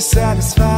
satisfied.